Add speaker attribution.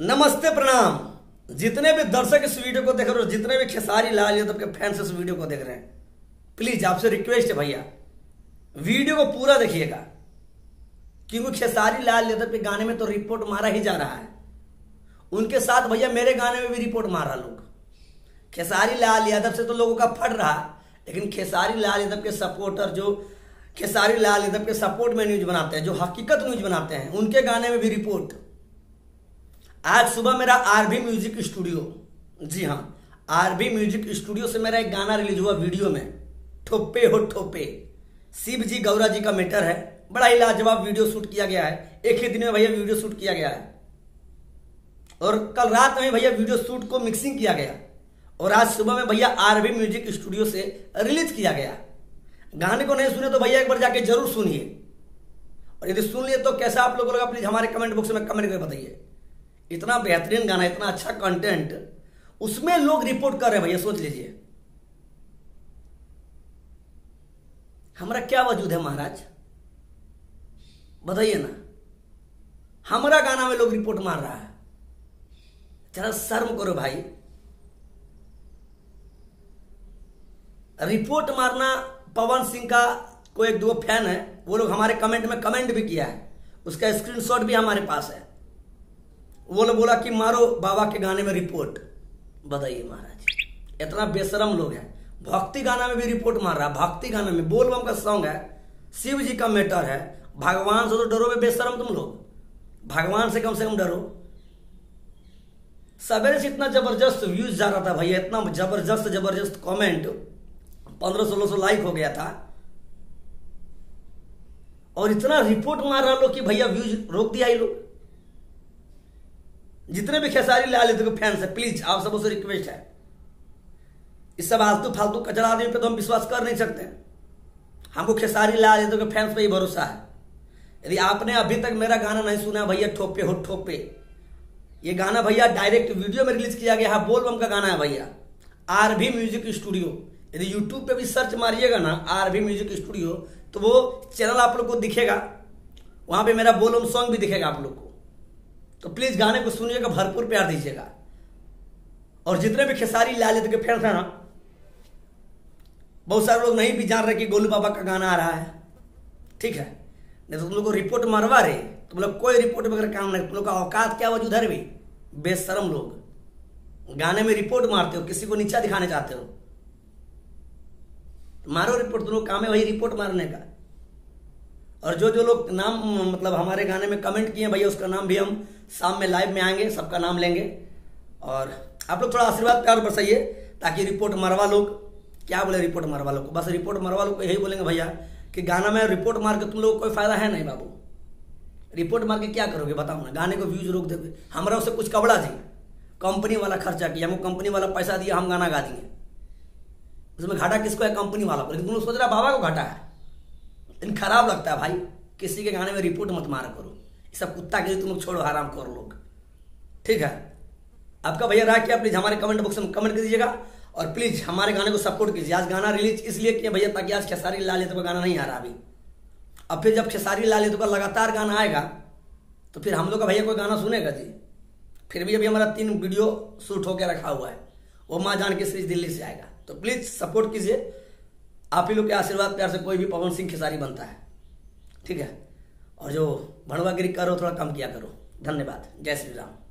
Speaker 1: नमस्ते प्रणाम। जितने भी दर्शक इस वीडियो को देख रहे हो, जितने भी खेसारी, लाल यादव के फैंस इस वीडियो को देख रहे हैं प्लीज़ आपसे रिक्वेस्ट है भैया, वीडियो को पूरा देखिएगा। क्योंकि खेसारी, लाल यादव के गाने में तो रिपोर्ट मारा ही जा रहा है। उनके साथ भैया मेरे गाने में भी रिपोर्ट मारा लोग। खेसारी, लाल यादव से तो लोगों का फट रहा, लेकिन खेसारी, लाल यादव के सपोर्टर जो, खेसारी, लाल यादव के सपोर्ट में न्यूज़ बनाते हैं, जो हकीकत न्यूज़ बनाते हैं, उनके गाने में भी रिपोर्ट आज सुबह मेरा आरबी म्यूज़िक स्टूडियो, जी हाँ आरबी म्यूज़िक स्टूडियो से मेरा एक गाना रिलीज़ हुआ वीडियो में ठोपे हो ठोपे शिव जी गौरा जी का मैटर है, बड़ा ही लाजवाब वीडियो शूट किया गया है। एक ही दिन में भैया वीडियो शूट किया गया है। और कल रात में भैया वीडियो शूट को मिक्सिंग किया गया। और आज सुबह में भैया आरबी म्यूज़िक स्टूडियो से रिलीज़ किया गया। गाने को नहीं सुने तो भैया एक बार जाके ज़रूर सुनिए। और यदि सुन लिए तो कैसा आप लोगों को लगा प्लीज़ हमारे कमेंट बॉक्स में कमेंट करके बताइए। इतना बेहतरीन गाना, इतना अच्छा कंटेंट उसमें लोग रिपोर्ट कर रहे हैं, भैया, सोच लीजिए। हमारा क्या वजूद है, महाराज? बताइए ना। हमारा गाना में लोग रिपोर्ट मार रहा है। जरा शर्म करो भाई। रिपोर्ट मारना, पवन सिंह का कोई एक दो फ़ैन है, वो लोग हमारे कमेंट में कमेंट भी किया है। उसका स्क्रीनशॉट भी हमारे पास है। वो लोग बोला कि मारो बाबा के गाने में रिपोर्ट बताइए महाराज, इतना बेशरम लोग हैं। भक्ति गाना में भी रिपोर्ट मार रहा है, भक्ति गाना में। बोल बम का सॉन्ग है शिव जी का मैटर है। भगवान से तो डरो में बेशरम तुम लोग। भगवान से कम से कम डरो। सवेरे से इतना ज़बरदस्त व्यूज़ जा रहा था भैया, इतना ज़बरदस्त ज़बरदस्त कमेंट पंद्रह सोलह सौ लाइक हो गया था। और इतना रिपोर्ट मार रहा लोग कि भैया व्यूज़ रोक दिया ही लोग। जितने भी खेसारी लाल यादव के फैंस है प्लीज़ आप सबसे रिक्वेस्ट है। इस सब आलतू फालतू कचरा आदमी पे तो हम विश्वास कर नहीं सकते। हमको खेसारी लाल यादव के फैंस पे ही भरोसा है। यदि आपने अभी तक मेरा गाना नहीं सुना, भैया ठोपे हो, ठोपे। ये गाना भैया डायरेक्ट वीडियो में रिलीज़ किया गया है, बोल बम का गाना है भैया। आर भी म्यूज़िक स्टूडियो यदि यूट्यूब पे भी सर्च मारिएगा ना आर भी म्यूज़िक स्टूडियो तो वो चैनल आप लोग को दिखेगा। वहाँ पे मेरा बोल बम सॉन्ग भी दिखेगा आप लोग को। तो प्लीज़ गाने को सुनिएगा, भरपूर प्यार दीजिएगा। और जितने भी खेसारी लाल यादव के फैंस हैं ना, बहुत सारे लोग नहीं भी जान रहे कि गोलू बाबा का गाना आ रहा है। ठीक है? नहीं तो तुम लोग को रिपोर्ट मरवा रहे। तुम लोग कोई रिपोर्ट वगैरह काम नहीं, तुम लोग का औकात क्या वजूद है भी? बेशरम लोग। गाने में रिपोर्ट मारते हो, किसी को नीचा दिखाने चाहते हो। मारो रिपोर्ट तुम लोग काम है वही रिपोर्ट मारने का। और जो जो लोग नाम मतलब हमारे गाने में कमेंट किए हैं, भैया, उसका नाम भी हम शाम में लाइव में आएँगे, सबका नाम लेंगे। और आप लोग थोड़ा आशीर्वाद, प्यार बरसाइए, ताकि रिपोर्ट मरवा लोग। क्या बोले रिपोर्ट मरवा लोग? बस रिपोर्ट मरवा लोग को यही बोलेंगे, भैया, कि गाना में रिपोर्ट मार के तुम लोग को कोई फ़ायदा है नहीं, बाबू। रिपोर्ट मार के क्या करोगे, बताओ ना। गाने को व्यूज़ रोक दोगे हमारा उससे कुछ कबड़ा जी। कंपनी वाला खर्चा किया, हमको कंपनी वाला पैसा दिया, हम गाना गा दिए उसमें घाटा किसको है? कंपनी वाला लेकिन तुम लोग सोच रहा बाबा को घाटा है। लेकिन खराब लगता है भाई। किसी के गाने में रिपोर्ट मत मारा करो। सब कुत्ता के लिए तुम लोग छोड़ो आराम करो लोग। ठीक है? आपका भैया राय क्या प्लीज़ हमारे कमेंट बॉक्स में कमेंट कर दीजिएगा। और प्लीज़ हमारे गाने को सपोर्ट कीजिए। आज गाना रिलीज़ इसलिए किया भैया ताकि आज खेसारी लाल यादव का गाना नहीं आ रहा अभी। अब फिर जब खेसारी लाल यादव का लगातार गाना आएगा तो फिर हम लोग का भैया कोई गाना सुनेगा जी? फिर भी अभी हमारा तीन वीडियो शूट होकर रखा हुआ है। वो माँ जान के सीरीज़ दिल्ली से आएगा। तो प्लीज़ सपोर्ट कीजिए। आप ही लोग के आशीर्वाद प्यार से कोई भी पवन सिंह खेसारी बनता है। ठीक है? और जो भड़वागिरी करो, थोड़ा कम किया करो। धन्यवाद। जय श्री राम।